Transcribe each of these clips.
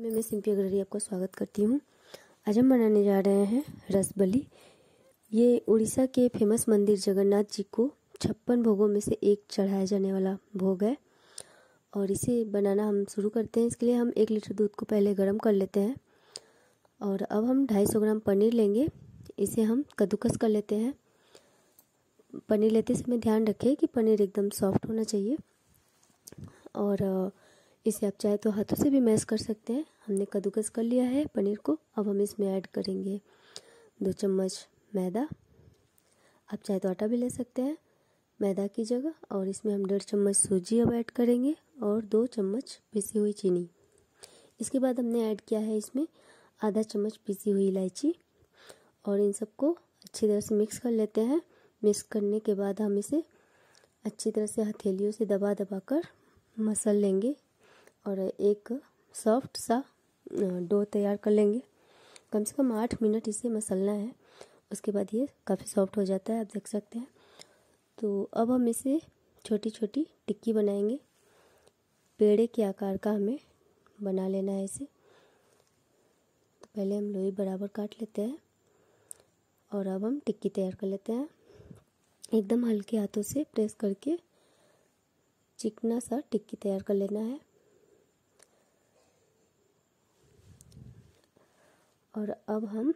मैं मैं सिंपी अग्ररी आपका स्वागत करती हूँ। आज हम बनाने जा रहे हैं रसबली। ये उड़ीसा के फ़ेमस मंदिर जगन्नाथ जी को छप्पन भोगों में से एक चढ़ाया जाने वाला भोग है और इसे बनाना हम शुरू करते हैं। इसके लिए हम एक लीटर दूध को पहले गर्म कर लेते हैं और अब हम 250 ग्राम पनीर लेंगे। इसे हम कद्दूकस कर लेते हैं। पनीर लेते समय ध्यान रखें कि पनीर एकदम सॉफ्ट होना चाहिए और इसे आप चाहे तो हाथों से भी मैश कर सकते हैं। हमने कद्दूकस कर लिया है पनीर को। अब हम इसमें ऐड करेंगे दो चम्मच मैदा। आप चाहे तो आटा भी ले सकते हैं मैदा की जगह। और इसमें हम डेढ़ चम्मच सूजी अब ऐड करेंगे और दो चम्मच पिसी हुई चीनी। इसके बाद हमने ऐड किया है इसमें आधा चम्मच पिसी हुई इलायची। और इन सबको अच्छी तरह से मिक्स कर लेते हैं। मिक्स करने के बाद हम इसे अच्छी तरह से हथेलियों से दबा दबा कर मसल लेंगे। और एक सॉफ्ट सा डो तैयार कर लेंगे। कम से कम आठ मिनट इसे मसलना है। उसके बाद ये काफ़ी सॉफ्ट हो जाता है, आप देख सकते हैं। तो अब हम इसे छोटी छोटी टिक्की बनाएँगे। पेड़े के आकार का हमें बना लेना है इसे। तो पहले हम लोई बराबर काट लेते हैं और अब हम टिक्की तैयार कर लेते हैं। एकदम हल्के हाथों से प्रेस करके चिकना सा टिक्की तैयार कर लेना है। और अब हम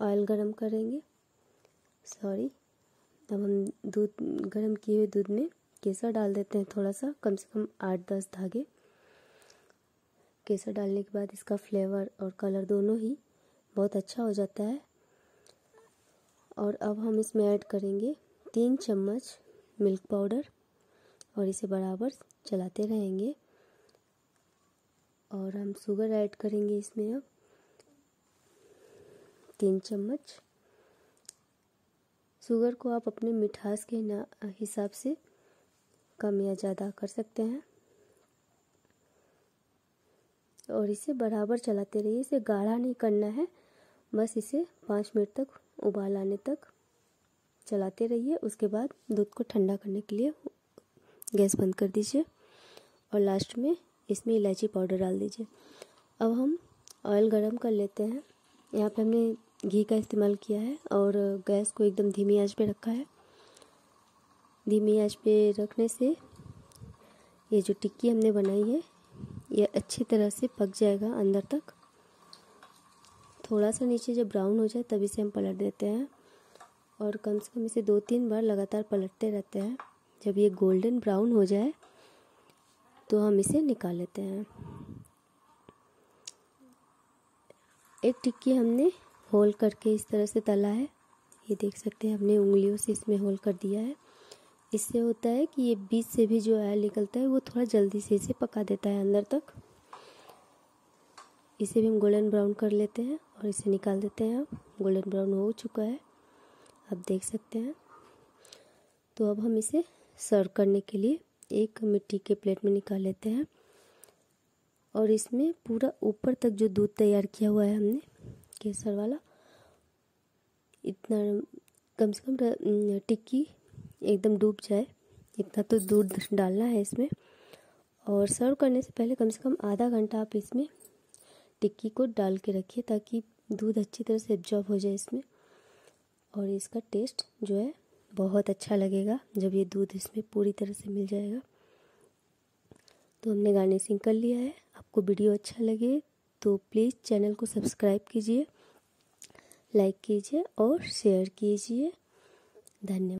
ऑयल गरम करेंगे। सॉरी अब हम दूध, गरम किए हुए दूध में केसर डाल देते हैं थोड़ा सा कम से कम आठ दस धागे। केसर डालने के बाद इसका फ्लेवर और कलर दोनों ही बहुत अच्छा हो जाता है। और अब हम इसमें ऐड करेंगे तीन चम्मच मिल्क पाउडर और इसे बराबर चलाते रहेंगे। और हम शुगर ऐड करेंगे इसमें अब। तीन चम्मच। शुगर को आप अपने मिठास के हिसाब से कम या ज़्यादा कर सकते हैं। और इसे बराबर चलाते रहिए। इसे गाढ़ा नहीं करना है। बस इसे पाँच मिनट तक उबाल आने तक चलाते रहिए। उसके बाद दूध को ठंडा करने के लिए गैस बंद कर दीजिए। और लास्ट में इसमें इलायची पाउडर डाल दीजिए। अब हम ऑयल गरम कर लेते हैं। यहाँ पे हमने घी का इस्तेमाल किया है और गैस को एकदम धीमी आँच पे रखा है। धीमी आँच पे रखने से ये जो टिक्की हमने बनाई है, ये अच्छी तरह से पक जाएगा अंदर तक। थोड़ा सा नीचे जब ब्राउन हो जाए तभी से हम पलट देते हैं और कम से कम इसे दो तीन बार लगातार पलटते रहते हैं। जब ये गोल्डन ब्राउन हो जाए तो हम इसे निकाल लेते हैं। एक टिक्की हमने होल करके इस तरह से तला है। ये देख सकते हैं, हमने उंगलियों से इसमें होल कर दिया है। इससे होता है कि ये बीच से भी जो ऑयल निकलता है, वो थोड़ा जल्दी से इसे पका देता है अंदर तक। इसे भी हम गोल्डन ब्राउन कर लेते हैं और इसे निकाल देते हैं अब। गोल्डन ब्राउन हो चुका है, आप देख सकते हैं। तो अब हम इसे सर्व करने के लिए एक मिट्टी के प्लेट में निकाल लेते हैं। और इसमें पूरा ऊपर तक जो दूध तैयार किया हुआ है हमने केसर वाला। इतना कम से कम टिक्की एकदम डूब जाए। इतना तो दूध डालना है इसमें। और सर्व करने से पहले कम से कम आधा घंटा आप इसमें टिक्की को डाल के रखिए ताकि दूध अच्छी तरह से एब्जॉर्ब हो जाए इसमें। और इसका टेस्ट जो है, बहुत अच्छा लगेगा जब ये दूध इसमें पूरी तरह से मिल जाएगा। तो हमने गार्निशिंग कर लिया है। आपको वीडियो अच्छा लगे तो प्लीज़ चैनल को सब्सक्राइब कीजिए लाइक कीजिए और शेयर कीजिए। धन्यवाद।